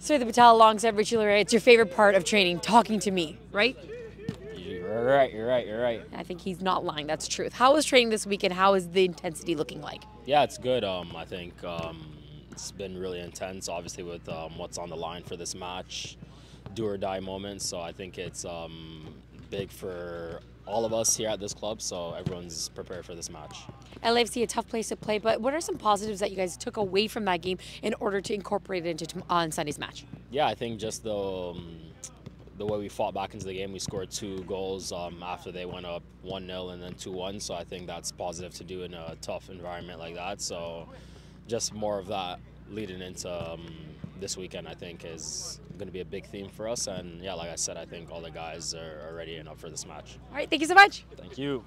Sarita Patel alongside Richie Laryea, it's your favorite part of training, talking to me, right? You're right, you're right, you're right. I think he's not lying. That's truth. How was training this weekend? How is the intensity looking like? Yeah, it's good. Um, I think um, it's been really intense, obviously, with um, what's on the line for this match, do or die moment. So I think it's um, big for all of us here at this club, so everyone's prepared for this match. LAFC, a tough place to play, but what are some positives that you guys took away from that game in order to incorporate it into on Sunday's match? Yeah, I think just the um, the way we fought back into the game, we scored two goals um, after they went up one 0 and then two one. So I think that's positive to do in a tough environment like that. So just more of that leading into um, this weekend, I think, is going to be a big theme for us. And yeah, like I said, I think all the guys are, are ready and up for this match. All right, thank you so much. Thank you.